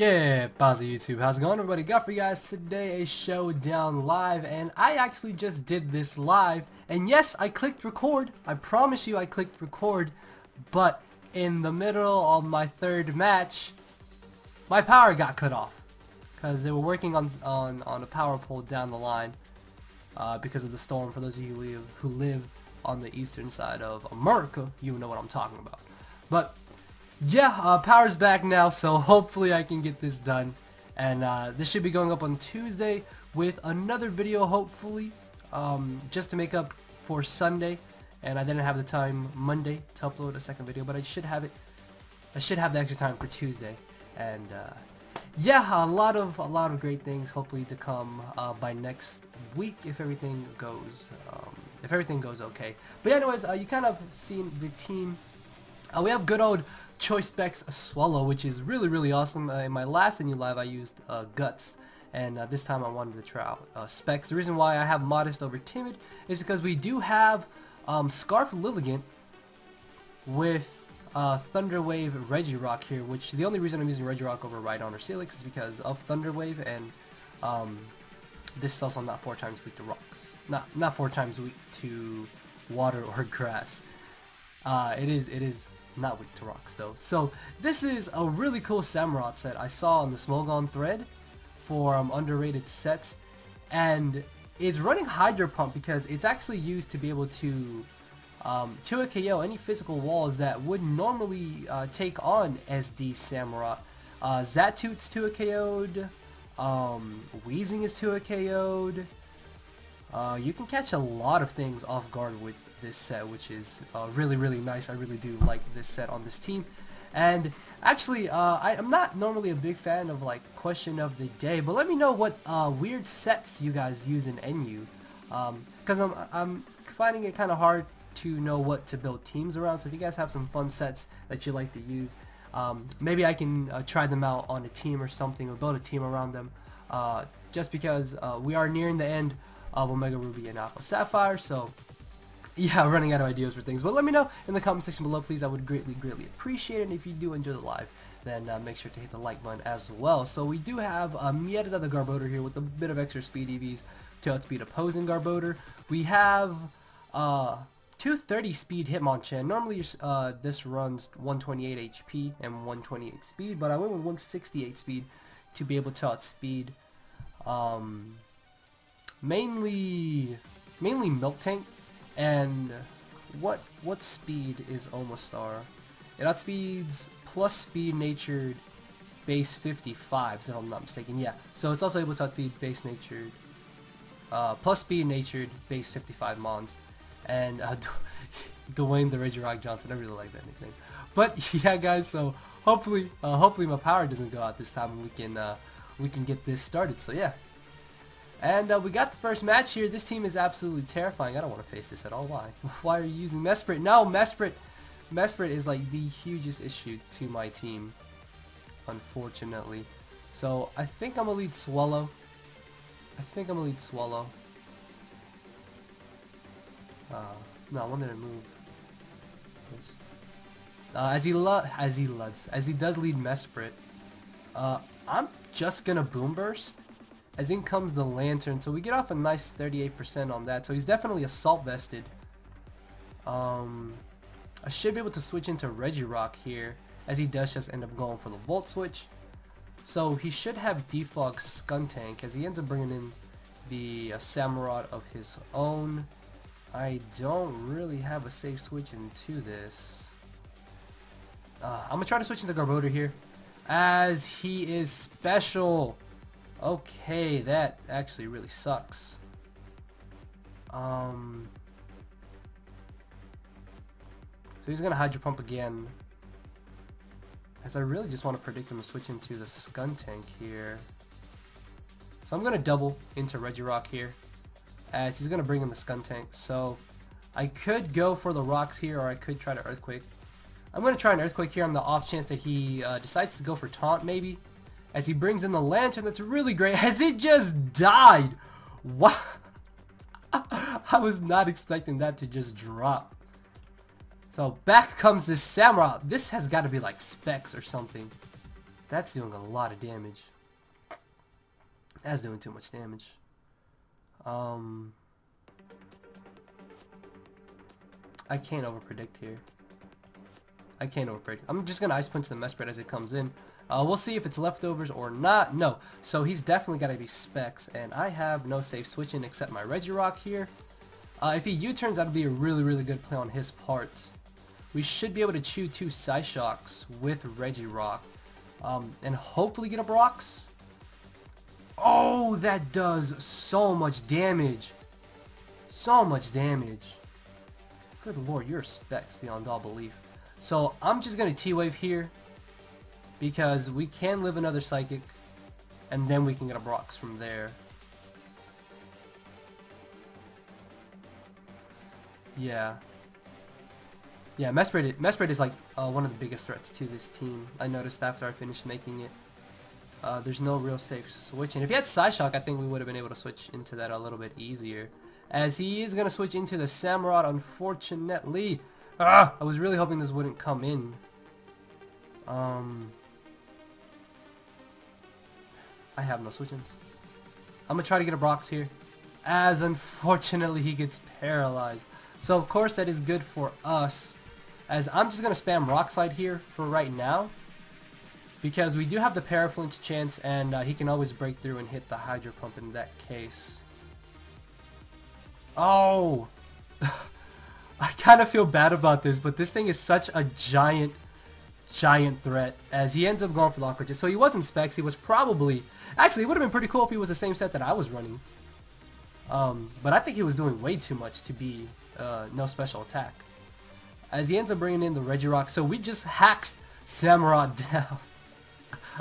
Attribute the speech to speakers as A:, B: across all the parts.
A: Get Bowser YouTube, how's it going everybody? Got for you guys today a showdown live and I actually just did this live. And yes I clicked record, I promise you I clicked record. But in the middle of my third match my power got cut off. Because they were working on, on, on a power pole down the line uh, because of the storm for those of you who live, who live on the eastern side of America you know what I'm talking about. But yeah, uh, power's back now, so hopefully I can get this done. And uh, this should be going up on Tuesday with another video, hopefully, um, just to make up for Sunday. And I didn't have the time Monday to upload a second video, but I should have it. I should have the extra time for Tuesday. And uh, yeah, a lot of a lot of great things hopefully to come uh, by next week if everything goes um, if everything goes okay. But anyways, uh, you kind of seen the team. Uh, we have good old Choice Specs Swellow, which is really, really awesome. Uh, in my last NU Live, I used uh, Guts, and uh, this time I wanted to try out uh, Specs. The reason why I have Modest over Timid is because we do have um, Scarf Lilligant with uh, Thunderwave Regirock here, which the only reason I'm using Regirock over Rhydon or Steelix is because of Thunderwave, and um, this is also not four times weak to rocks. Not not four times weak to water or grass. Uh, it is it is not weak to rocks though. So this is a really cool Samurott set I saw on the Smogon thread for um, underrated sets and it's running Hydro Pump because it's actually used to be able to um, to a KO any physical walls that would normally uh, take on SD Samurott. Uh, Zatoot's to a KO'd, um, Weezing is to a KO'd. Uh, you can catch a lot of things off guard with this set, which is uh, really, really nice. I really do like this set on this team. And actually, uh, I, am not normally a big fan of like question of the day, but let me know what uh, weird sets you guys use in NU. Because um, I'm, I'm finding it kind of hard to know what to build teams around. So if you guys have some fun sets that you like to use, um, maybe I can uh, try them out on a team or something or build a team around them. Uh, just because uh, we are nearing the end of Omega Ruby and Alpha Sapphire, so yeah, running out of ideas for things. But let me know in the comment section below, please. I would greatly, greatly appreciate it. And if you do enjoy the live, then uh, make sure to hit the like button as well. So we do have um, yet another Garbodor here with a bit of extra speed EVs to outspeed opposing Garbodor. We have uh, 230 speed Hitmonchan. Normally uh, this runs 128 HP and 128 speed, but I went with 168 speed to be able to outspeed um, mainly mainly Miltank and what what speed is Omastar? It outspeeds plus speed natured base 55, if I'm not mistaken. Yeah, so it's also able to outspeed base natured, uh, plus speed natured base 55 Mons. And uh, Dwayne the Regirock Johnson, I really like that nickname. But yeah, guys, so hopefully, uh, hopefully my power doesn't go out this time, and we can uh, we can get this started. So yeah, and uh, we got the first match here. This team is absolutely terrifying. I don't want to face this at all. Why? Why are you using Mesprit? No, Mesprit. Mesprit is like the hugest issue to my team, unfortunately. So I think I'm going to lead Swellow. I think I'm going to lead Swellow. Uh, no, I wanted to move. Uh, as he as he luds, as he does lead Mesprit, uh, I'm just gonna boom burst as in comes the Lanturn, so we get off a nice 38% on that. So he's definitely assault vested. Um, I should be able to switch into Regirock here, as he does just end up going for the Volt Switch. So he should have Defog Skuntank, as he ends up bringing in the uh, Samurott of his own. I don't really have a safe switch into this. Uh, I'm going to try to switch into Garbodor here, as he is special. Okay, that actually really sucks. Um, so he's going to Hydro Pump again. As I really just want to predict him to switch into the Skuntank here. So I'm going to double into Regirock here. As he's going to bring in the Skuntank. So I could go for the rocks here or I could try to Earthquake. I'm going to try an Earthquake here on the off chance that he uh, decides to go for Taunt maybe as he brings in the Lanturn that's really great Has it just died. What? I was not expecting that to just drop. So back comes this Samurott. This has got to be like specs or something. That's doing a lot of damage. That's doing too much damage. Um, I can't overpredict here. I can't overpredict. I'm just gonna ice punch the mess Mesprit as it comes in. Uh, we'll see if it's leftovers or not. No. So he's definitely got to be specs. And I have no safe switching except my Regirock here. Uh, if he U-turns, that'll be a really, really good play on his part. We should be able to chew two Psyshocks with Regirock. Um, and hopefully get a Brox. Oh, that does so much damage. So much damage. Good lord, your specs beyond all belief. So I'm just going to T-Wave here because we can live another Psychic and then we can get a Brox from there. Yeah. Yeah, Mesprit, Mesprit is like uh, one of the biggest threats to this team. I noticed after I finished making it. Uh, there's no real safe switching. If he had Psyshock, I think we would have been able to switch into that a little bit easier. As he is going to switch into the Samurott, unfortunately. Ah! I was really hoping this wouldn't come in. Um, I have no switch-ins. I'm to try to get a Brox here. As unfortunately he gets paralyzed. So of course that is good for us. As I'm just to spam Rock Slide here for right now. Because we do have the Paraflinch chance and uh, he can always break through and hit the Hydro Pump in that case. Oh! I kind of feel bad about this, but this thing is such a giant, giant threat as he ends up going for Aqua So he wasn't Specs, he was probably... Actually, it would have been pretty cool if he was the same set that I was running. Um, but I think he was doing way too much to be uh, no special attack. As he ends up bringing in the Regirock, so we just hacked Samurott down.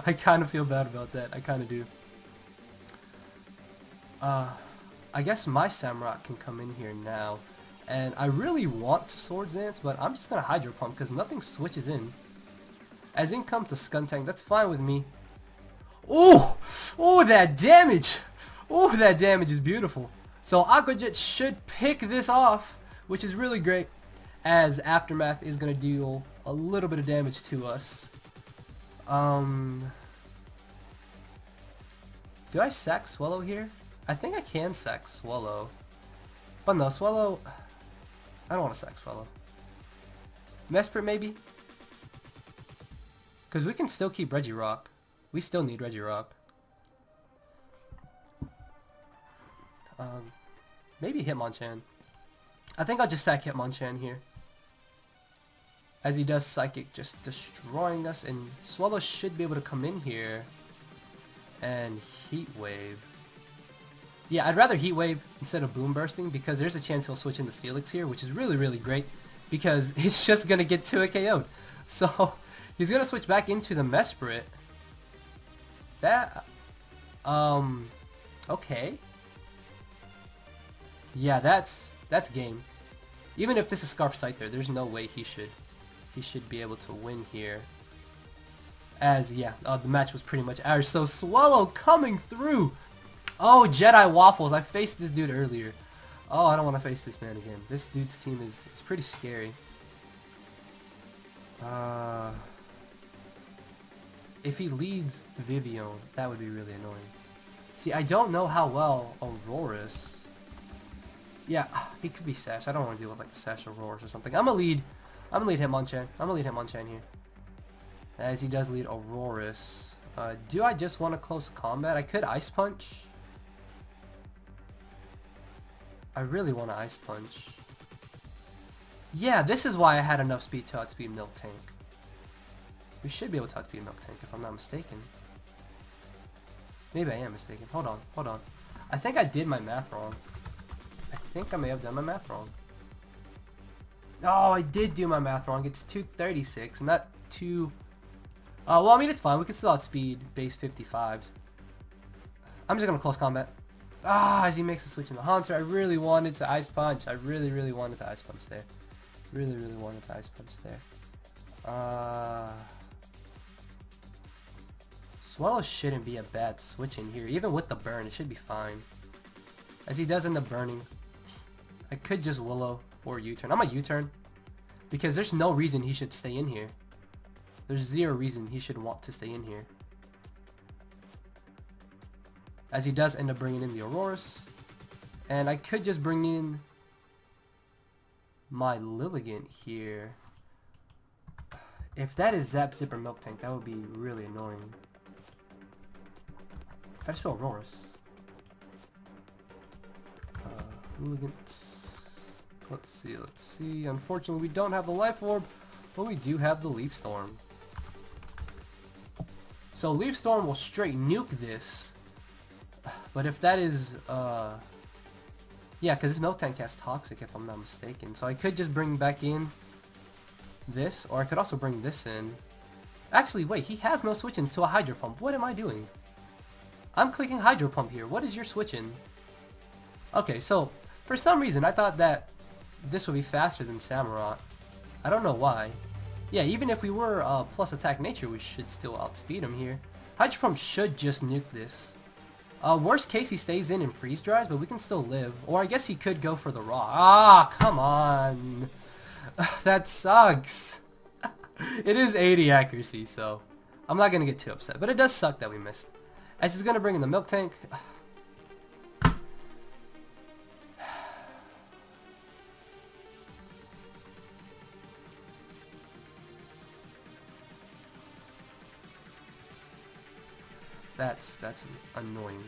A: I kind of feel bad about that. I kind of do. Uh, I guess my Samurott can come in here now. And I really want Swords Dance, but I'm just going to Hydro Pump because nothing switches in. As in comes the Skuntank, that's fine with me. Oh! Oh, that damage! Oh, that damage is beautiful. So Aqua Jet should pick this off, which is really great, as Aftermath is going to deal a little bit of damage to us. Um, do I sack Swellow here? I think I can sack Swellow. But no, Swellow... I don't want to sack Swellow. Mesprit maybe? Because we can still keep Regirock. We still need Regirock. Um, maybe Hitmonchan. I think I'll just sack Hitmonchan here. As he does Psychic, just destroying us. And Swellow should be able to come in here and Heat Wave. Yeah, I'd rather Heat Wave instead of Boom Bursting because there's a chance he'll switch into Steelix here, which is really, really great because it's just going to get to a KO'd. So, he's to switch back into the Mesprit. That, um, okay. Yeah, that's, that's game. Even if this is Scarf Scyther, there's no way he should, he should be able to win here. As, yeah, uh, the match was pretty much ours. So, Swellow coming through Oh, Jedi Waffles. I faced this dude earlier. Oh, I don't want to face this man again. This dude's team is, is pretty scary. Uh, if he leads Vivillon, that would be really annoying. See, I don't know how well Aurorus... Yeah, he could be Sash. I don't want to deal with like Sash Aurorus or something. I'm gonna lead... I'm gonna lead Hitmonchan. I'm gonna lead Hitmonchan here. As he does lead Aurorus. Uh, do I just want a close combat? I could Ice Punch. I really want to Ice Punch. Yeah, this is why I had enough speed to outspeed Miltank. We should be able to outspeed Miltank if I'm not mistaken. Maybe I am mistaken. Hold on, hold on. I think I did my math wrong. I think I may have done my math wrong. Oh, I did do my math wrong. It's 236, not 2... Uh, well, I mean, it's fine. We can still outspeed base 55s. I'm just going to close combat. Ah, as he makes the switch in the Haunter, I really wanted to Ice Punch. I really, really wanted to Ice Punch there. Really, really wanted to Ice Punch there. Uh, Swellow shouldn't be a bad switch in here. Even with the burn, it should be fine. As he does in the burning. I could just Willow or U-turn. I'm a U-turn. Because there's no reason he should stay in here. There's zero reason he should want to stay in here. as he does end up bringing in the Aurorus. And I could just bring in my Lilligant here. If that is Sap Sipper Milk Tank, that would be really annoying. I just feel Aurorus. Uh, Lilligant. Let's see, let's see. Unfortunately, we don't have the Life Orb, but we do have the Leaf Storm. So Leaf Storm will straight nuke this. But if that is, uh... Yeah, because this Miltank has Toxic, if I'm not mistaken. So I could just bring back in this, or I could also bring this in. Actually, wait, he has no switch-ins to a Hydro Pump. What am I doing? I'm clicking Hydro Pump here. What is your switch-in? Okay, so, for some reason, I thought that this would be faster than Samurott. I don't know why. Yeah, even if we were uh, plus attack nature, we should still outspeed him here. Hydro Pump should just nuke this. Uh, worst case, he stays in and freeze dries, but we can still live. Or I guess he could go for the raw. Ah, come on. that sucks. it is 80 accuracy, so I'm not going to get too upset. But it does suck that we missed. As he's to bring in the Miltank. That's that's annoying.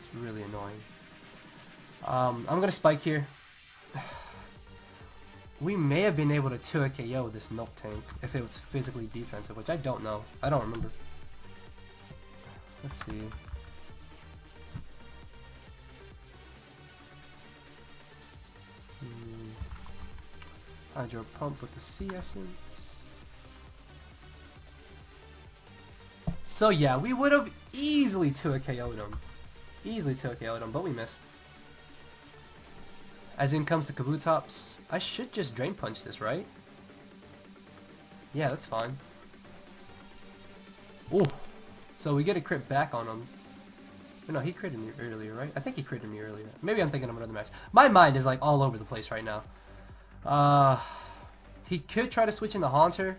A: It's really annoying. Um, I'm gonna spike here. We may have been able to 2 KO this Miltank if it was physically defensive, which I don't know. I don't remember. Let's see. Hmm. Hydro pump with the Sea Incense. So yeah, we would have easily 2 KO'd him. Easily 2 KO'd him, but we missed. As in comes the Kabutops, I should just Drain Punch this, right? Yeah, that's fine. Oh, so we get a crit back on him. But no, he critted me earlier, right? I think he critted me earlier. Maybe I'm thinking of another match. My mind is like all over the place right now. Uh, he could try to switch into Haunter.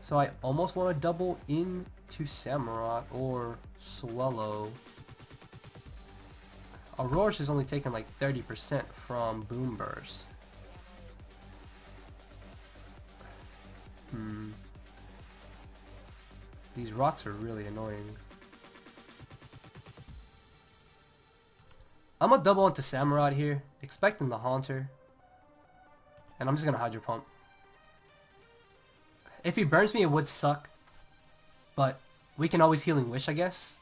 A: So I almost want to double into Samurott or Swellow. Aurorus is only taking like 30% from Boom Burst. Hmm. These rocks are really annoying. I'm gonna double into Samurott here, expecting the Haunter. And I'm just gonna Hydro Pump. If he burns me, it would suck. But we can always Healing Wish, I guess.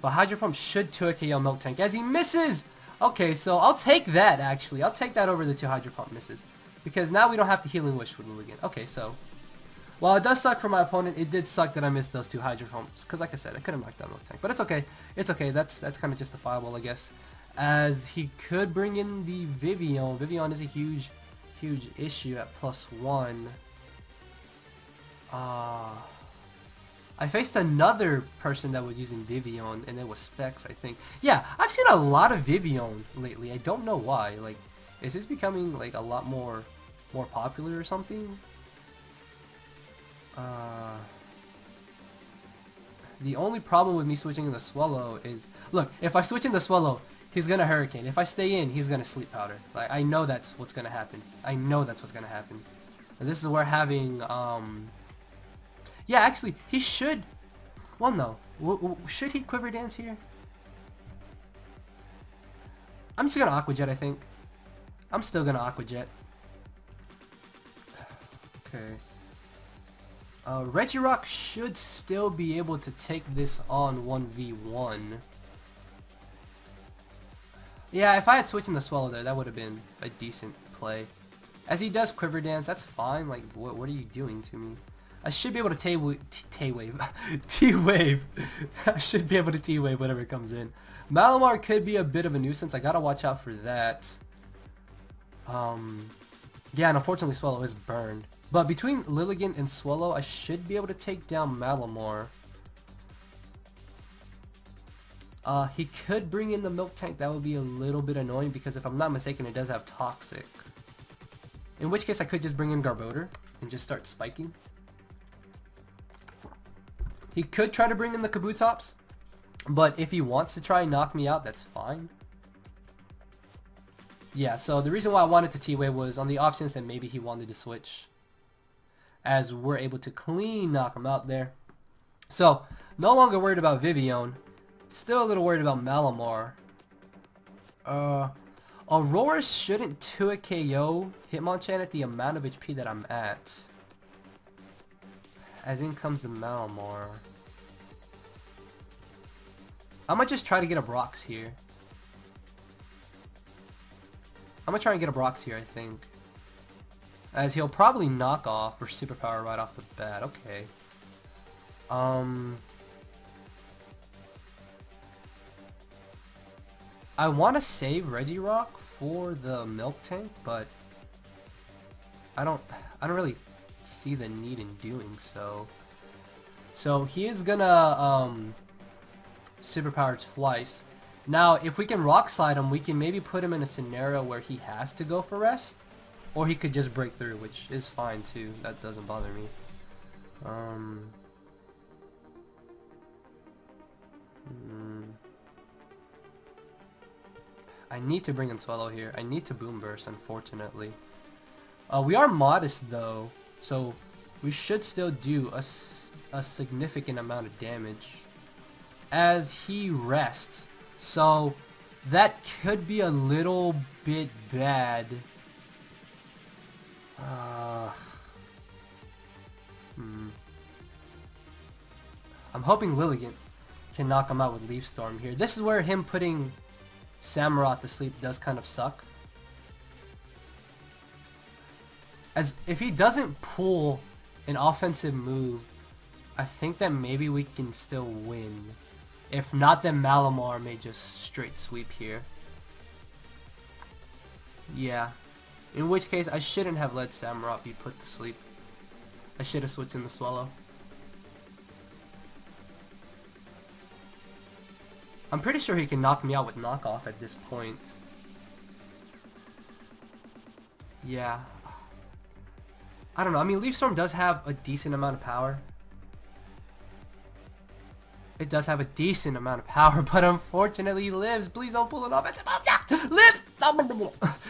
A: But Hydro Pump should 2 KO Miltank as he misses! Okay, so I'll take that, actually. I'll take that over the two Hydro Pump misses. Because now we don't have to Healing Wish with Lilligant. Okay, so... While it does suck for my opponent, it did suck that I missed those two Hydro Pumps. Because like I said, I could have knocked Miltank. But it's okay. It's okay. That's that's kind of justifiable, I guess. As he could bring in the Vivillon. Vivillon is a huge huge issue at plus one. Uh, I faced another person that was using Vivillon, and it was Specs, I think. Yeah, I've seen a lot of Vivillon lately. I don't know why. Like, is this becoming like a lot more, more popular or something? Uh, the only problem with me switching in the Swellow is, look, if I switch in the Swellow, he's gonna Hurricane. If I stay in, he's gonna Sleep Powder. Like, I know that's what's gonna happen. I know that's what's gonna happen. And this is where having, um... Yeah, actually, he should... Well, no. W should he Quiver Dance here? I'm just gonna Aqua Jet, I think. I'm still gonna Aqua Jet. Okay. Uh, Regirock should still be able to take this on 1v1. Yeah, if I had switched in the Swellow there, that would have been a decent play. As he does Quiver Dance, that's fine. Like, what, what are you doing to me? I should be able to T-Wave. T-Wave. I should be able to T-Wave whatever comes in. Malamar could be a bit of a nuisance. I gotta watch out for that. Um, yeah, and unfortunately Swellow is burned. But between Lilligant and Swellow, I should be able to take down Malamar. Uh, he could bring in the Miltank. That would be a little bit annoying because if I'm not mistaken, it does have toxic. In which case, I could just bring in Garbodor and just start spiking. He could try to bring in the Kabutops, but if he wants to try and knock me out, that's fine. Yeah, so the reason why I wanted to T-Way was on the off chance that maybe he wanted to switch. As we're able to clean knock him out there. So, no longer worried about Vivillon. Still a little worried about Malamar. Uh, Aurora shouldn't 2-a KO Hitmonchan at the amount of HP that I'm at. As in comes the Malamar. I might just try to get a Brox here. I'm gonna try and get a Brox here, I think. As he'll probably knock off or superpower right off the bat. Okay. Um... I want to save Regirock for the Miltank, but I don't I don't really see the need in doing so. So he is gonna um, superpower twice. Now, if we can rock slide him, we can maybe put him in a scenario where he has to go for rest. Or he could just break through, which is fine too. That doesn't bother me. Um, hmm. I need to bring in Swellow here. I need to Boom Burst, unfortunately. Uh, we are modest though, so we should still do a, a significant amount of damage as he rests. So that could be a little bit bad. Uh, hmm. I'm hoping Lilligant can knock him out with Leaf Storm here. This is where him putting Samurott to sleep does kind of suck. As if he doesn't pull an offensive move, I think that maybe we can still win. If not, then Malamar may just straight sweep here. Yeah. In which case, I shouldn't have let Samurott be put to sleep. I should have switched in the Swellow. I'm pretty sure he can knock me out with knockoff at this point. Yeah. I don't know. I mean, Leaf Storm does have a decent amount of power. It does have a decent amount of power, but unfortunately lives. Please don't pull it off. It's above. Live!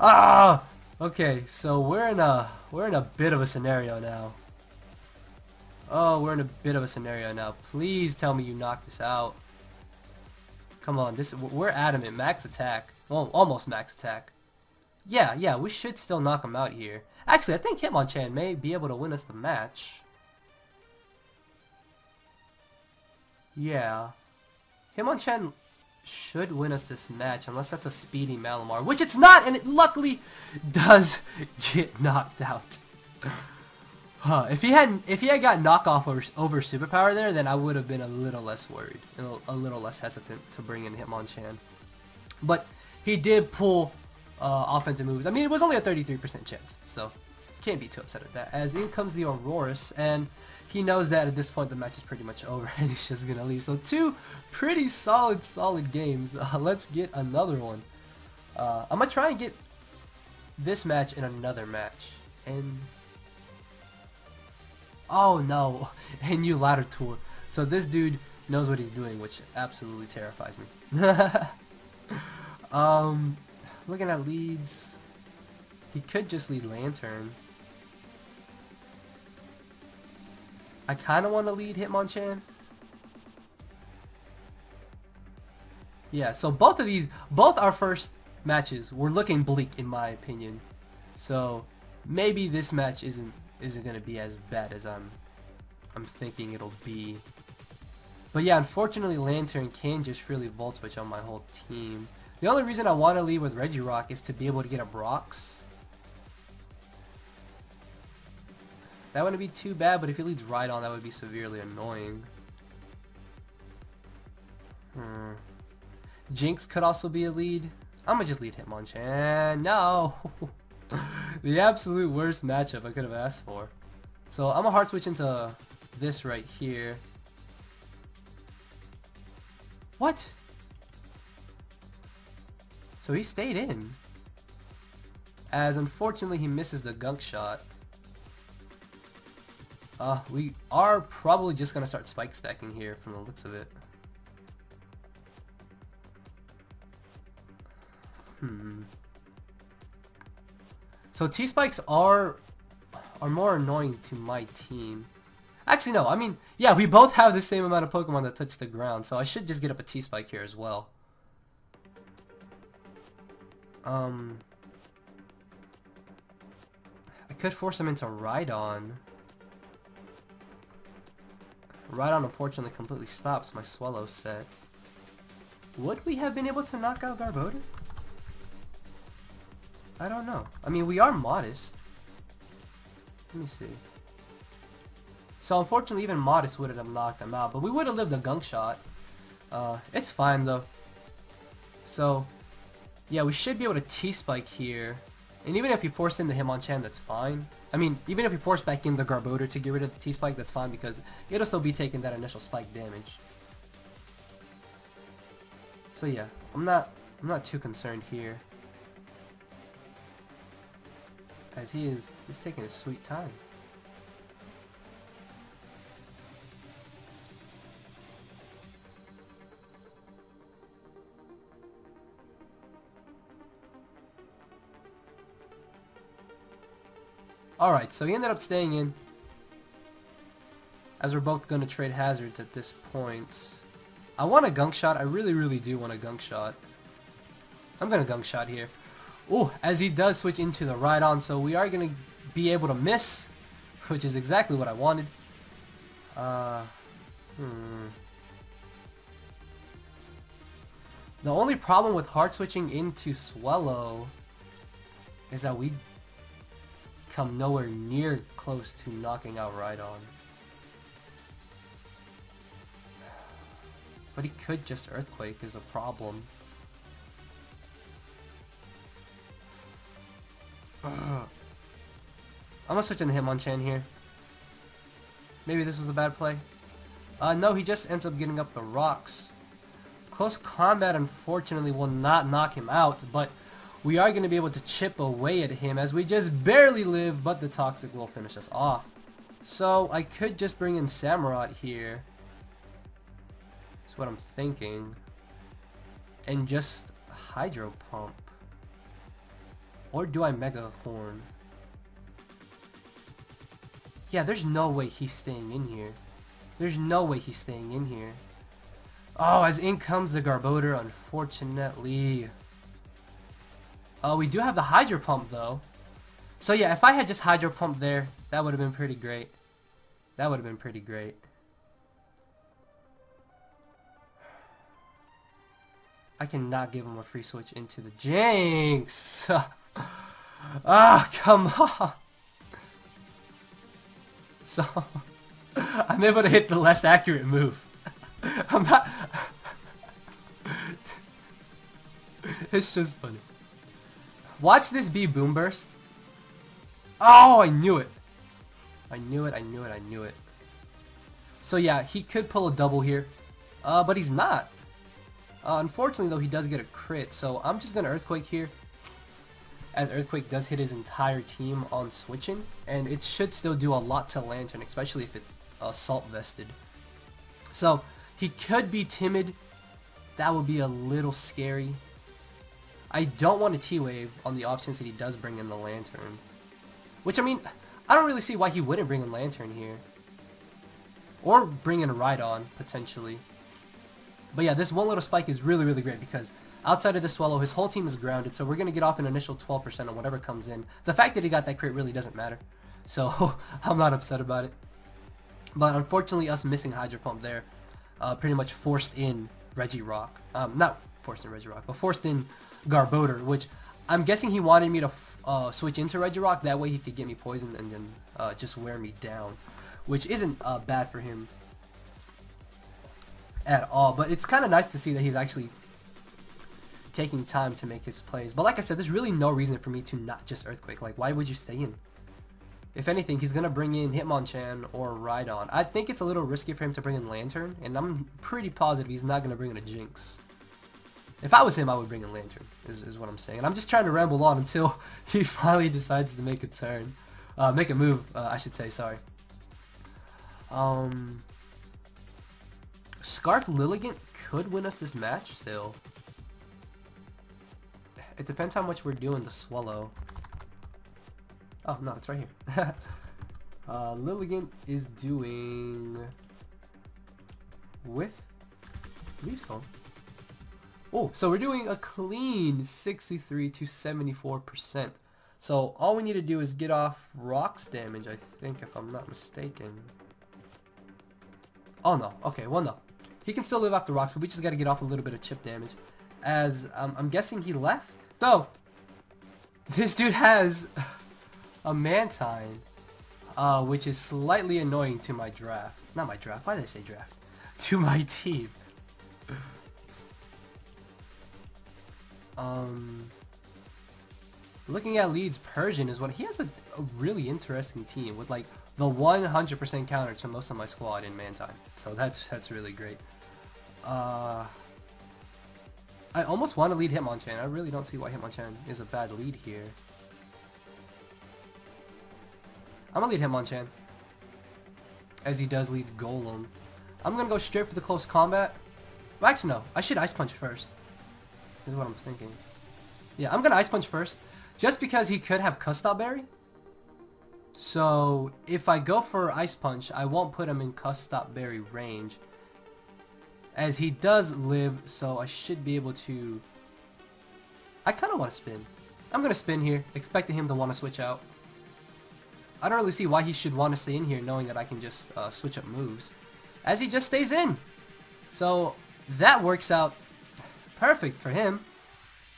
A: ah! Okay, so we're in a we're in a bit of a scenario now. Oh, we're in a bit of a scenario now. Please tell me you knock this out. Come on, this we're adamant. Max attack. Well, almost max attack. Yeah, yeah, we should still knock him out here. Actually, I think Hitmonchan may be able to win us the match. Yeah. Hitmonchan should win us this match, unless that's a speedy Malamar, which it's not, and it luckily does get knocked out. Huh. If he had if he had got knockoff over, over superpower there, then I would have been a little less worried and a, a little less hesitant to bring in Hitmonchan. But he did pull uh, offensive moves. I mean, it was only a 33% chance, so can't be too upset at that. As in comes the Aurorus, and he knows that at this point the match is pretty much over, and he's just gonna leave. So two pretty solid, solid games. Uh, let's get another one. Uh, I'm gonna try and get this match in another match, and Oh no, a new ladder tour. So this dude knows what he's doing, which absolutely terrifies me. um, looking at leads, he could just lead Lanturn. I kind of want to lead Hitmonchan. Yeah, so both of these, both our first matches were looking bleak in my opinion. So maybe this match isn't isn't to be as bad as I'm I'm thinking it'll be. But yeah, unfortunately Lanturn can just really Volt Switch on my whole team. The only reason I want to leave with Regirock is to be able to get a Brox. That wouldn't be too bad, but if he leads right on, that would be severely annoying. Hmm. Jynx could also be a lead. I'm gonna just lead Hitmonchan. No! the absolute worst matchup I could have asked for. So I'm gonna hard switch into this right here. What? So he stayed in. As unfortunately he misses the gunk shot. Uh, we are probably just gonna start spike stacking here from the looks of it. Hmm. So T-spikes are are more annoying to my team. Actually, no. I mean, yeah, we both have the same amount of Pokemon that touch the ground, so I should just get up a T-spike here as well. Um, I could force him into Rhydon. Rhydon unfortunately completely stops my Swellow set. Would we have been able to knock out Garbodor? I don't know. I mean, we are modest. Let me see. So unfortunately, even modest wouldn't have knocked him out, but we would have lived a gunk shot. Uh, it's fine though. So, yeah, we should be able to T-Spike here. And even if you force in the Hitmonchan, that's fine. I mean, even if you force back in the Garbodor to get rid of the T-Spike, that's fine because it'll still be taking that initial spike damage. So yeah, I'm not I'm not too concerned here. As he is he's taking a sweet time. Alright, so he ended up staying in. As we're both going to trade hazards at this point. I want a gunk shot. I really, really do want a gunk shot. I'm going to gunk shot here. Oh, as he does switch into the Rhydon, so we are going to be able to miss, which is exactly what I wanted. Uh, hmm. The only problem with hard switching into Swellow is that we come nowhere near close to knocking out Rhydon. But he could just Earthquake is a problem. I'm gonna switch in Hitmonchan here. Maybe this was a bad play. Uh, no, he just ends up getting up the rocks. Close combat, unfortunately, will not knock him out, but we are going to be able to chip away at him as we just barely live, but the Toxic will finish us off. So I could just bring in Samurott here. That's what I'm thinking. And just Hydro Pump. Or do I Mega Horn? Yeah, there's no way he's staying in here. There's no way he's staying in here. Oh, as in comes the Garbodor, unfortunately. Uh, we do have the Hydro Pump, though. So yeah, if I had just Hydro Pump there, that would have been pretty great. That would have been pretty great. I cannot give him a free switch into the Jynx. ah, come on. So, I'm able to hit the less accurate move. I'm not... it's just funny. Watch this be Boom Burst. Oh, I knew it. I knew it, I knew it, I knew it. So yeah, he could pull a double here. Uh, but he's not. Uh, unfortunately though, he does get a crit, so I'm just gonna Earthquake here. As Earthquake does hit his entire team on switching, and it should still do a lot to Lanturn, especially if it's Assault Vested. So, he could be timid. That would be a little scary. I don't want a T-Wave on the off chance that he does bring in the Lanturn. Which, I mean, I don't really see why he wouldn't bring in Lanturn here. Or bring in a Rhydon, potentially. But yeah, this one little spike is really, really great because outside of the Swellow, his whole team is grounded, so we're going to get off an initial 12% on whatever comes in. The fact that he got that crit really doesn't matter. So, I'm not upset about it. But unfortunately, us missing Hydro Pump there uh, pretty much forced in Regirock. Um, not forced in Regirock, but forced in Garbodor, which I'm guessing he wanted me to uh, switch into Regirock. That way he could get me poisoned and then uh, just wear me down, which isn't uh, bad for him at all. But it's kind of nice to see that he's actually taking time to make his plays. But like I said, there's really no reason for me to not just Earthquake. Like, why would you stay in? If anything, he's going to bring in Hitmonchan or Rhydon. I think it's a little risky for him to bring in Lanturn, and I'm pretty positive he's not going to bring in a Jynx. If I was him, I would bring a Lanturn, is, is what I'm saying. And I'm just trying to ramble on until he finally decides to make a turn. Uh, make a move, uh, I should say, sorry. Um, Scarf Lilligant could win us this match still. It depends how much we're doing to Swellow. Oh, no, it's right here. uh, Lilligant is doing with Leaf Storm. Oh, so we're doing a clean 63 to 74%. So all we need to do is get off rocks damage, I think, if I'm not mistaken. Oh no, okay, well no. He can still live off the rocks, but we just gotta get off a little bit of chip damage. As, um, I'm guessing he left? So, this dude has a Mantine, uh, which is slightly annoying to my draft. Not my draft, why did I say draft? To my team. Um, looking at leads Persian is what he has a, a really interesting team with like the 100% counter to most of my squad in Mantine. So that's that's really great. Uh, I almost want to lead Hitmonchan. I really don't see why Hitmonchan is a bad lead here. I'm gonna lead Hitmonchan. As he does lead Golem. I'm gonna go straight for the close combat. Well, actually no, I should Ice Punch first. Is what I'm thinking. Yeah, I'm gonna Ice Punch first. Just because he could have Custap Berry. So, if I go for Ice Punch, I won't put him in Custap Berry range. As he does live, so I should be able to... I kind of want to spin. I'm going to spin here, expecting him to want to switch out. I don't really see why he should want to stay in here knowing that I can just uh, switch up moves. As he just stays in. So, that works out perfect for him.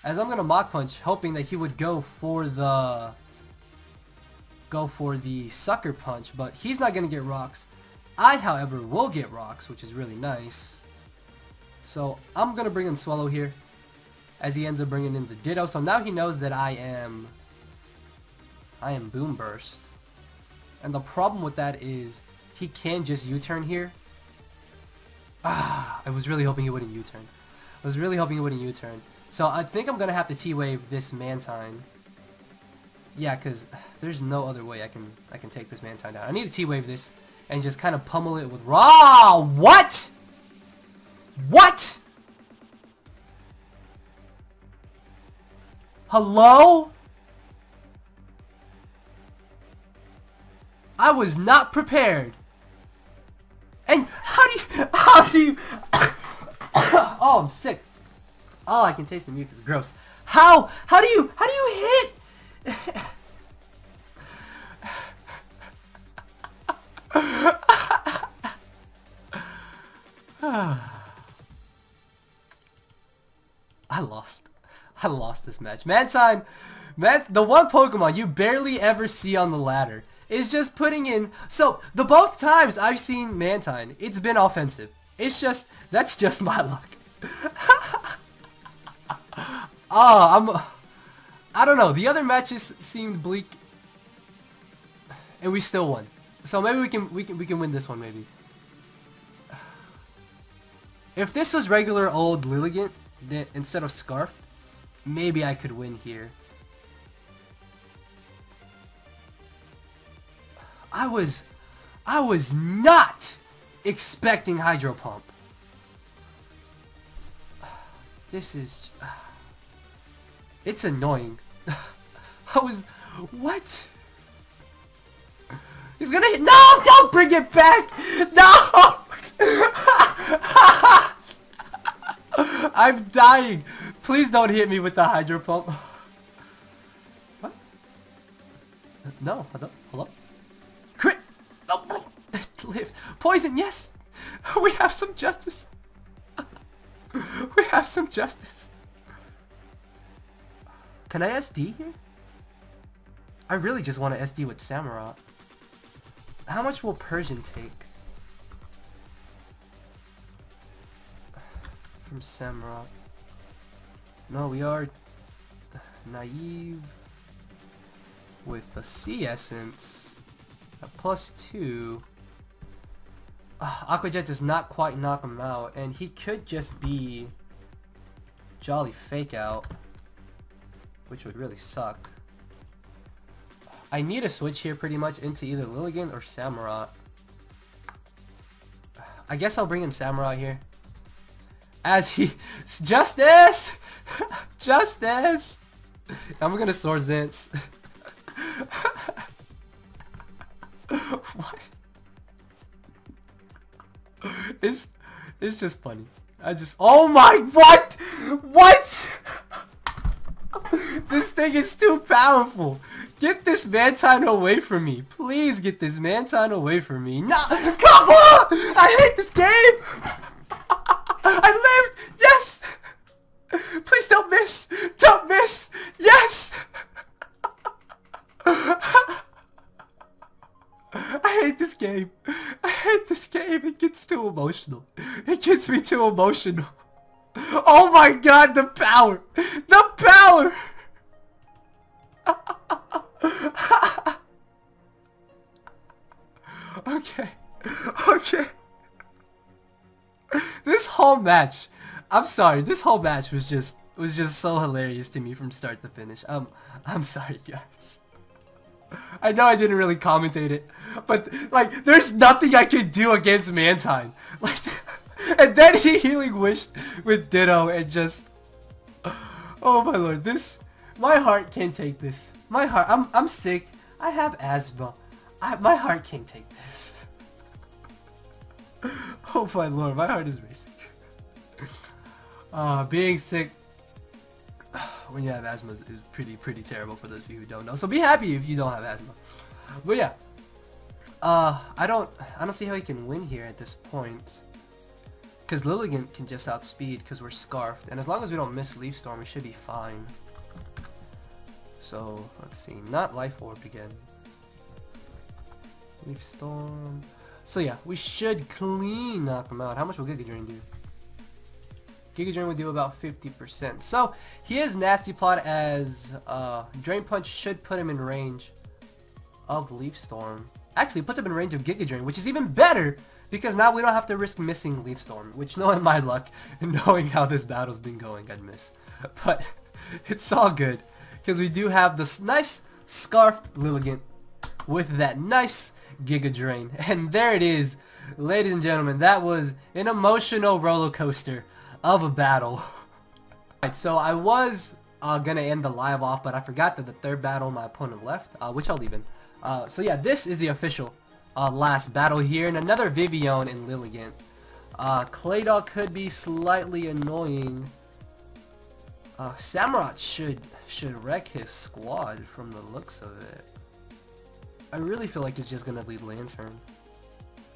A: As I'm going to Mach Punch, hoping that he would go for the... Go for the Sucker Punch, but he's not going to get rocks. I, however, will get rocks, which is really nice. So I'm going to bring in Swellow here as he ends up bringing in the Ditto. So now he knows that I am I am Boom Burst. And the problem with that is he can just U-turn here. Ah, I was really hoping he wouldn't U-turn. I was really hoping he wouldn't U-turn. So I think I'm going to have to T-Wave this Mantine. Yeah, because there's no other way I can I can take this Mantine down. I need to T-Wave this and just kind of pummel it with Raw. What? What? Hello? I was not prepared. And how do you, how do you, oh, I'm sick. Oh, I can taste the mucus. Gross. How, how do you, how do you hit? I lost. I lost this match. Mantine, man, the one Pokemon you barely ever see on the ladder is just putting in. So the both times I've seen Mantine, it's been offensive. It's just that's just my luck. Oh, I'm. I don't know. The other matches seemed bleak, and we still won. So maybe we can we can we can win this one maybe. If this was regular old Lilligant, instead of Scarf, maybe I could win here. I was, I was not expecting Hydro Pump. This is, it's annoying. I was, what? He's gonna hit, no, don't bring it back, no! I'm dying. Please don't hit me with the hydro pump. What? No, hold Hold up. Crit! No, lift. Poison, yes! We have some justice. we have some justice. Can I SD here? I really just want to SD with Samurott. How much will Persian take? from Samurott. No, we are naive with the Sea Incense at plus two. Uh, Aqua Jet does not quite knock him out, and he could just be Jolly Fake Out, which would really suck. I need a switch here pretty much into either Lilligant or Samurott. I guess I'll bring in Samurott here. As he... Justice! Justice! I'm gonna Swords Dance. what? It's... It's just funny. I just... Oh my... What? What? this thing is too powerful. Get this Mantine away from me. Please get this Mantine away from me. No, come on! I hate this game! I lived! Too emotional. It gets me too emotional. Oh my god, the power! The power! okay. Okay. This whole match, I'm sorry, this whole match was just was just so hilarious to me from start to finish. Um, I'm sorry, guys. I know I didn't really commentate it, but like, there's nothing I can do against Mantine. Like, and then he healing wished with Ditto and just, oh my lord, this, my heart can't take this. My heart, I'm I'm sick. I have asthma. I, my heart can't take this. oh my lord, my heart is racing. Uh, being sick when you have asthma is, pretty pretty terrible for those of you who don't know. So be happy if you don't have asthma. But yeah, uh, I don't I don't see how he can win here at this point. Because Lilligant can just outspeed because we're scarfed. And as long as we don't miss Leaf Storm, we should be fine. So, let's see. Not Life Orb again. Leaf Storm. So yeah, we should clean knock him out. How much will Giga Drain do? Giga Drain would do about 50%. So, he is Nasty Plot as uh, Drain Punch should put him in range of Leaf Storm. Actually, puts him in range of Giga Drain, which is even better because now we don't have to risk missing Leaf Storm, which knowing my luck and knowing how this battle's been going, I'd miss. But it's all good because we do have this nice Scarfed Lilligant with that nice Giga Drain. And there it is, ladies and gentlemen. That was an emotional roller coaster of a battle. Alright, so I was uh, gonna end the live off, but I forgot that the third battle my opponent left, uh, which I'll leave in. Uh, so yeah, this is the official uh, last battle here, and another Vivillon and Lilligant. Uh, Claydol could be slightly annoying. Uh, Samurott should should wreck his squad from the looks of it. I really feel like he's just gonna lead Lanturn.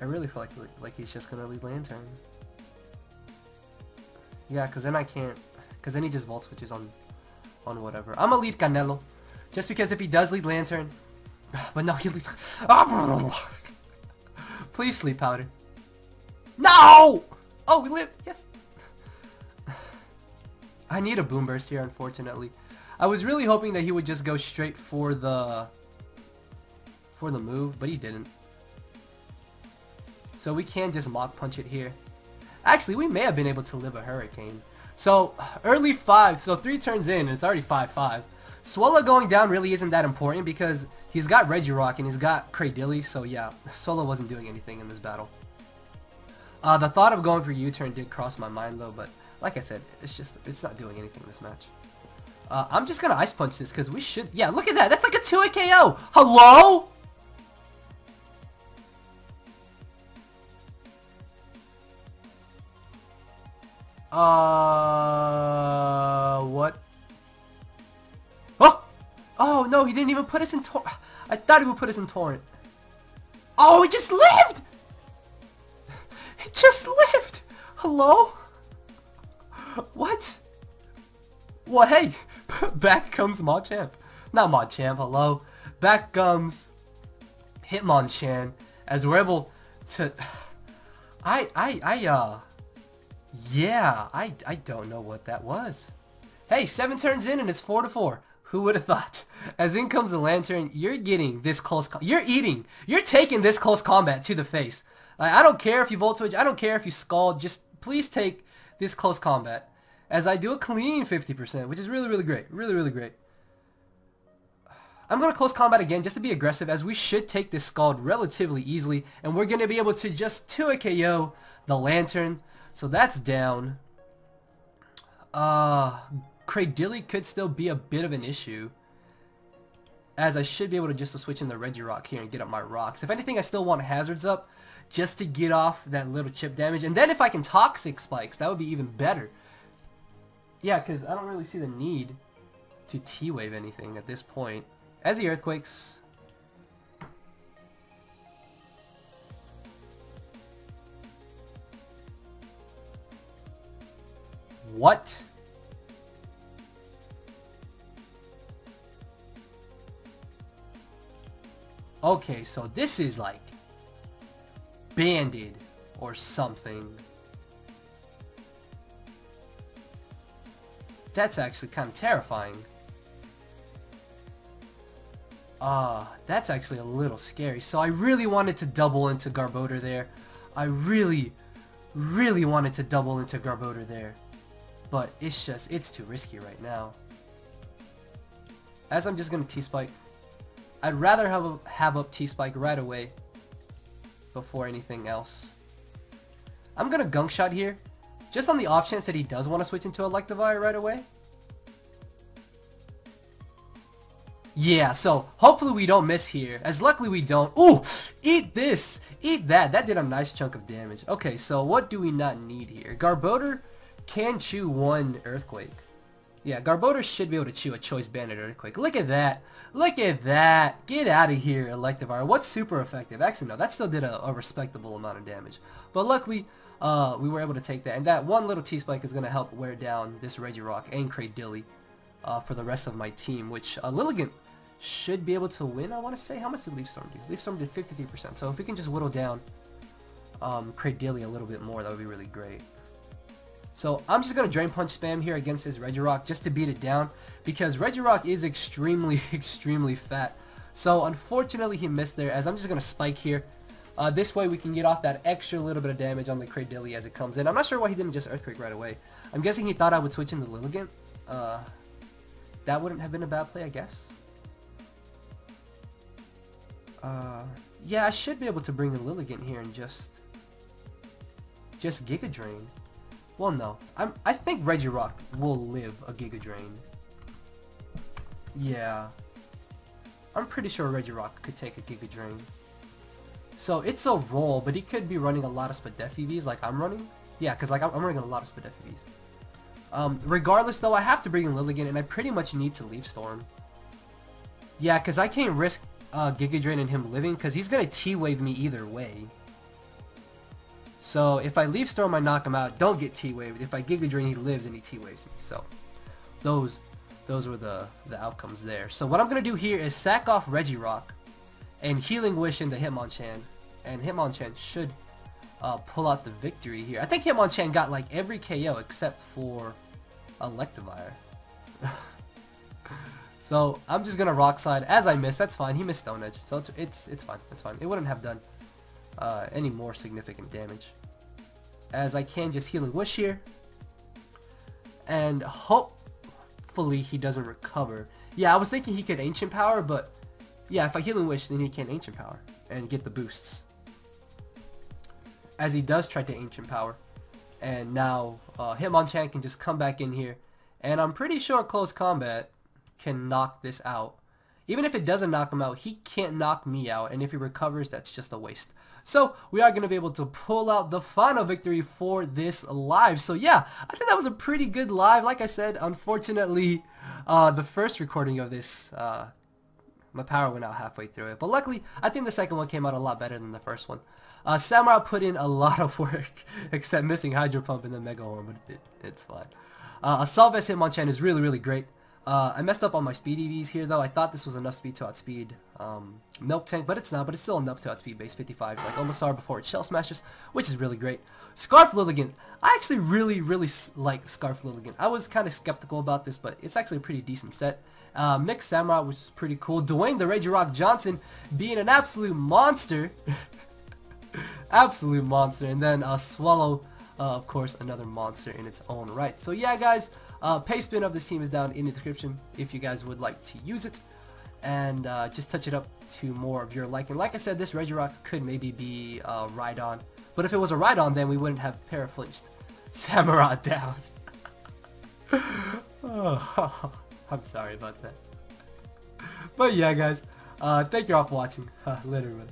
A: I really feel like like he's just gonna lead Lanturn. Yeah, cause then I can't, cause then he just Volt Switches on, on whatever. I'm gonna lead Canelo, just because if he does lead Lanturn. but no, he leads. Please sleep powder. No! Oh, we live. Yes. I need a Boomburst here, unfortunately. I was really hoping that he would just go straight for the for the move, but he didn't. So we can just Mach Punch it here. Actually, we may have been able to live a Hurricane. So, early 5, so 3 turns in, and it's already 5-5. Swellow going down really isn't that important because he's got Regirock and he's got Cradily, so yeah, Swellow wasn't doing anything in this battle. Uh, the thought of going for U-turn did cross my mind though, but like I said, it's just, it's not doing anything this match. Uh, I'm just gonna Ice Punch this because we should, yeah, look at that, that's like a 2 KO! Hello? Uh, what? Oh! Oh, no, he didn't even put us in Torrent. I thought he would put us in Torrent. Oh, he just lived! He just lived! Hello? What? Well, hey, back comes Machamp. Not Machamp, hello. Back comes Hitmonchan as we're able to... I, I, I, uh... Yeah, I, I don't know what that was. Hey, seven turns in and it's four to four. Who would have thought? As in comes the Lanturn, you're getting this close. You're eating. You're taking this close combat to the face. Like, I don't care if you Volt Switch. I don't care if you Scald. Just please take this close combat. As I do a clean 50%, which is really, really great. Really, really great. I'm going to close combat again just to be aggressive as we should take this Scald relatively easily. And we're going to be able to just 2 a KO the Lanturn. So that's down. Uh, Cradily could still be a bit of an issue. As I should be able to just switch in the Regirock here and get up my rocks. If anything, I still want Hazards up just to get off that little chip damage. And then if I can Toxic Spikes, that would be even better. Yeah, because I don't really see the need to T-Wave anything at this point. As the Earthquakes... What? Okay, so this is like banded or something. That's actually kind of terrifying. Ah, uh, that's actually a little scary. So I really wanted to double into Garbodor there. I really, really wanted to double into Garbodor there. But it's just, it's too risky right now. As I'm just going to T-Spike. I'd rather have, have up T-Spike right away before anything else. I'm going to Gunk Shot here. Just on the off chance that he does want to switch into Electivire right away. Yeah, so hopefully we don't miss here. As luckily we don't. Ooh, eat this. Eat that. That did a nice chunk of damage. Okay, so what do we not need here? Garbodor can chew one Earthquake. Yeah, Garbodor should be able to chew a Choice Banded Earthquake. Look at that. Look at that. Get out of here, Electivire. What's super effective? Actually, no, that still did a, a respectable amount of damage. But luckily, uh, we were able to take that. And that one little T-Spike is going to help wear down this Regirock and Cradily uh, for the rest of my team, which uh, Lilligant should be able to win, I want to say. How much did Leaf Storm do? Leaf Storm did 53%. So if we can just whittle down um, Cradily a little bit more, that would be really great. So I'm just going to Drain Punch spam here against his Regirock just to beat it down because Regirock is extremely, extremely fat. So unfortunately he missed there as I'm just going to Spike here. Uh, this way we can get off that extra little bit of damage on the Cradily as it comes in. I'm not sure why he didn't just Earthquake right away. I'm guessing he thought I would switch into Lilligant. Uh, that wouldn't have been a bad play, I guess. Uh, yeah, I should be able to bring the Lilligant here and just... Just Giga Drain. Well, no. I'm, I think Regirock will live a Giga Drain. Yeah. I'm pretty sure Regirock could take a Giga Drain. So it's a roll, but he could be running a lot of Spadef EVs like I'm running. Yeah, because like I'm, I'm, running a lot of Spadef EVs. Um, regardless though, I have to bring in Lilligant and I pretty much need to Leaf Storm. Yeah, because I can't risk uh, Giga Drain and him living because he's going to T-Wave me either way. So if I Leaf Storm, I knock him out. Don't get T-Waved. If I Giga Drain, he lives and he T-Waves me. So those those were the, the outcomes there. So what I'm going to do here is sack off Regirock and Healing Wish into Hitmonchan. And Hitmonchan should uh, pull out the victory here. I think Hitmonchan got like every KO except for Electivire. so I'm just gonna Rock Slide as I miss. That's fine. He missed Stone Edge, so it's it's it's fine. It's fine. It wouldn't have done uh, any more significant damage. As I can just Healing Wish here. And hopefully he doesn't recover. Yeah, I was thinking he could Ancient Power, but yeah, if I Healing Wish, then he can Ancient Power and get the boosts. As he does try to Ancient Power. And now uh, Hitmonchan can just come back in here. And I'm pretty sure Close Combat can knock this out. Even if it doesn't knock him out, he can't knock me out. And if he recovers, that's just a waste. So we are going to be able to pull out the final victory for this live. So yeah, I think that was a pretty good live. Like I said, unfortunately, uh, the first recording of this, uh, my power went out halfway through it. But luckily, I think the second one came out a lot better than the first one. Uh, Samurott put in a lot of work, except missing Hydro Pump and the Megahorn, but it, it's fine. Uh, Assault Vest Hitmonchan is really, really great. Uh, I messed up on my speed EVs here though. I thought this was enough speed to outspeed um, Miltank, but it's not. But it's still enough to outspeed base 55s like almost Omastar before it Shell Smashes, which is really great. Scarf Lilligant. I actually really, really like Scarf Lilligant. I was kind of skeptical about this, but it's actually a pretty decent set. Uh, Mix Samurott was pretty cool. Dwayne the Rage Rock Johnson being an absolute monster. absolute monster. And then uh, Swellow, uh, of course, another monster in its own right. So yeah, guys, uh, spin of this team is down in the description if you guys would like to use it. and uh, just touch it up to more of your liking. Like I said, this Regirock could maybe be uh, Rhydon, but if it was a Rhydon, then we wouldn't have parafleeched Samurott down. oh, I'm sorry about that. But yeah, guys, uh, thank you all for watching. literally.